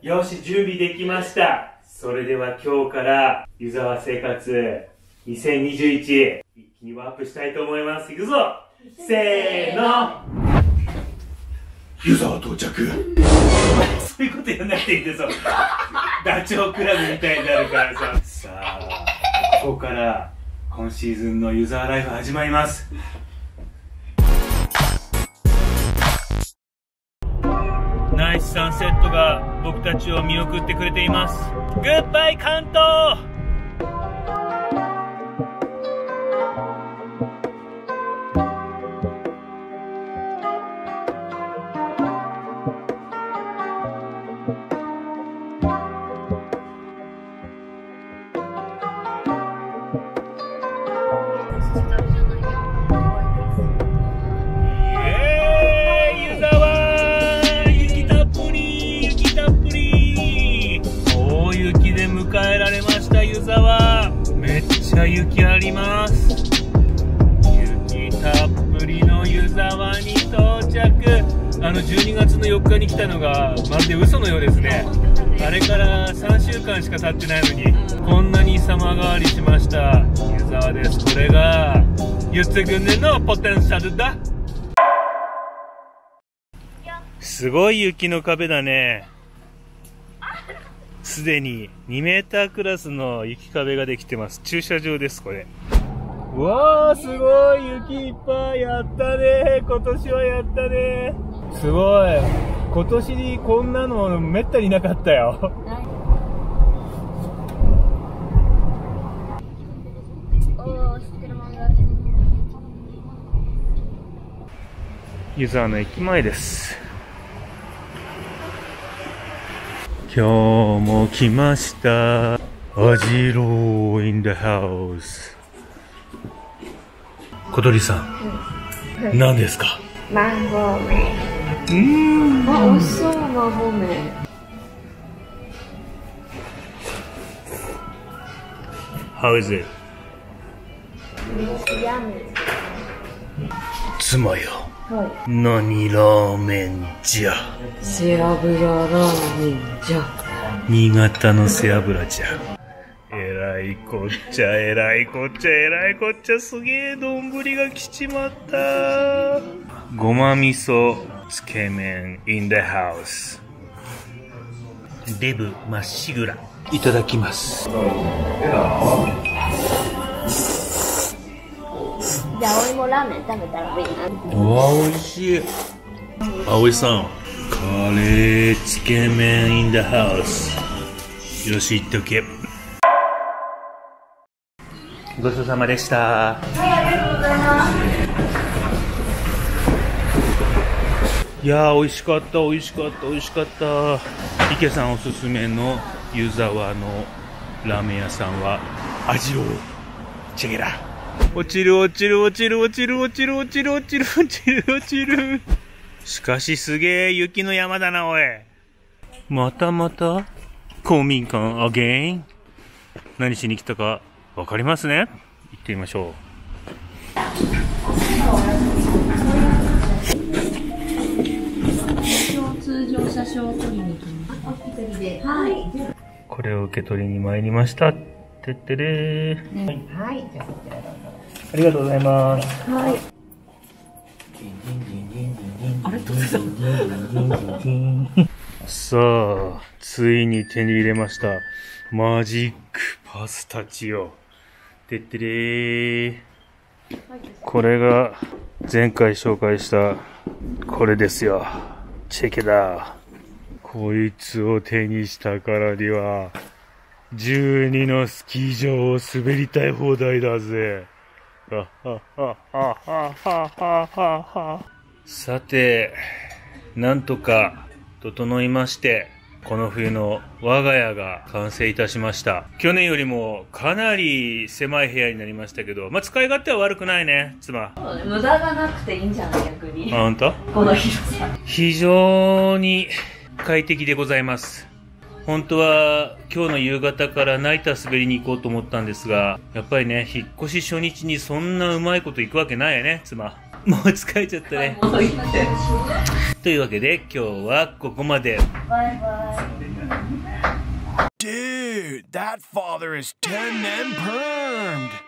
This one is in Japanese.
よし、準備できました。それでは今日から、湯沢生活2021、一気にワープしたいと思います。いくぞせーのユーザー到着そういうことやんなくていいんですよ。ダチョウ倶楽部みたいになるからさ。さあ、ここから今シーズンのユーザーライフ始まります。ナイスサンセットが僕たちを見送ってくれています。グッバイ関東湯沢めっちゃ雪あります。雪たっぷりの湯沢に到着。あの12月の4日に来たのがまるで嘘のようですね。あれから3週間しか経ってないのにこんなに様変わりしました。湯沢です。これがゆつぐねのポテンシャルだ。すごい雪の壁だね。すでに2メータークラスの雪壁ができてます。駐車場です、これ。うわー、すごい雪いっぱいやったね今年はやったねすごい今年にこんなのめったになかったよ。湯沢の駅前です。今日も来ました。アジロー in the house。小鳥さん、何ですか？マンゴーメうーん。ン。あ、美味しそう、マンゴーメン。How is it? 妻よ。は何ラーメンじゃ？い。背脂ラーメンじゃ。新潟の背脂じゃ。えらいこっちゃ、えらいこっちゃ、えらいこっちゃ、すげえ丼が来ちまった。ごま味噌つけ麺 in the house。デブまっしぐら。いただきます。じゃあ、お芋ラーメン食べたらいいな。うわ、美味しい。葵さん。カレーつけ麺 in the house。よし、いっとけ。ごちそうさまでした。はいありがとうございますいやー、美味しかった、美味しかった、美味しかった。池さんおすすめの湯沢のラーメン屋さんは、味をチェケラ。落ちる落ちる落ちる落ちる落ちる落ちる落ちる落ちる落ちる。しかしすげえ雪の山だな、おい。またまた公民館アゲイン何しに来たかわかりますね行ってみましょ通常車掌を取りに来ました。はい。う。これを受け取りに参りました。てってれー。はい。ありがとうございます。はい。あれ？どうさあ、ついに手に入れました。マジックパスタチオ。てってれー。これが前回紹介したこれですよ。チェケだ。こいつを手にしたからには、12のスキー場を滑りたい放題だぜ。さて、なんとか整いまして、この冬の我が家が完成いたしました。去年よりもかなり狭い部屋になりましたけど、まあ、使い勝手は悪くないね、妻。無駄がなくていいんじゃない逆に。あ、ほんと？この広さ。非常に快適でございます。本当は今日の夕方からナイター滑りに行こうと思ったんですが、やっぱりね、引っ越し初日にそんなうまいこと行くわけないよね、妻。もう疲れちゃったね。というわけで今日はここまで。バイバイ Dude, that father is 10 and permed.